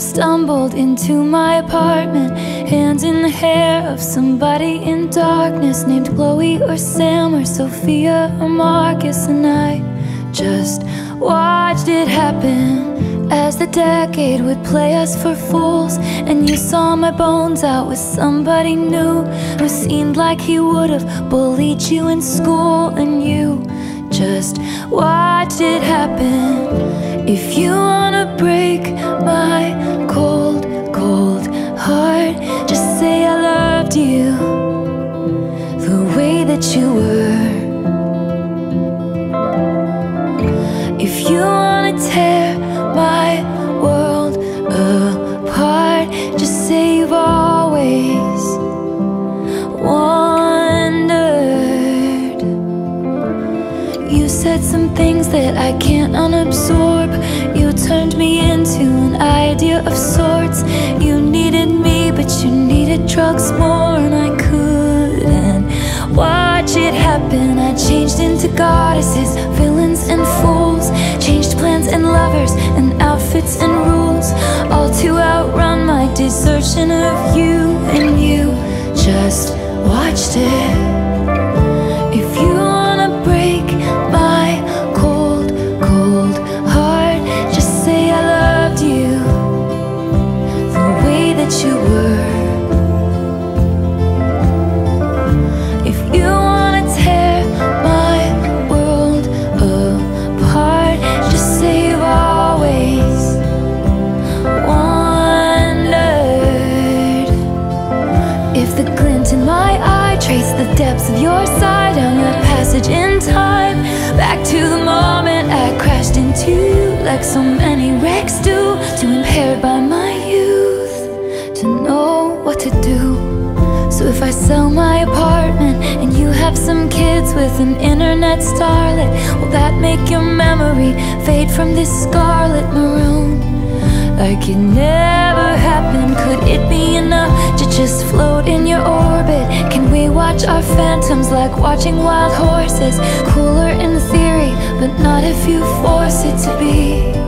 stumbled into my apartment, hands in the hair of somebody in darkness named Chloe or Sam or Sophia or Marcus, and I just watched it happen as the decade would play us for fools. And you saw my bones out with somebody new who seemed like he would have bullied you in school, and you just watched it happen. If you wanna break my said some things that I can't unabsorb. You turned me into an idea of sorts. You needed me, but you needed drugs more, and I couldn't watch it happen. I changed into goddesses, villains, and fools. Changed plans and lovers, and outfits and rules. All to outrun my desertion of you, that you were. If you wanna tear my world apart, just say you've always wondered. If the glint in my eye traced the depths of your side down that passage in time, back to the moment I crashed into you, like so many wrecks do, too impaired by my So if I sell my apartment and you have some kids with an internet starlet, will that make your memory fade from this scarlet maroon? Like it never happened, could it be enough to just float in your orbit? Can we watch our phantoms like watching wild horses? Cooler in theory, but not if you force it to be.